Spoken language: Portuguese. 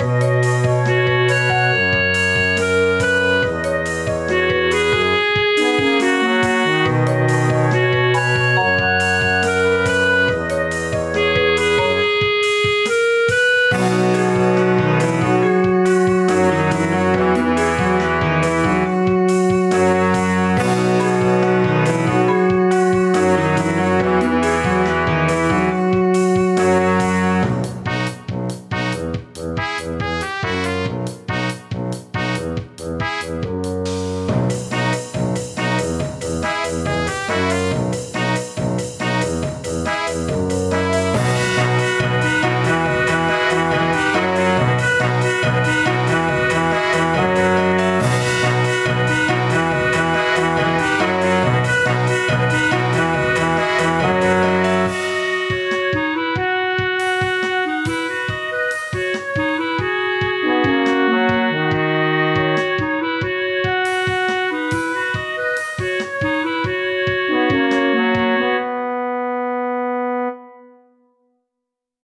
Música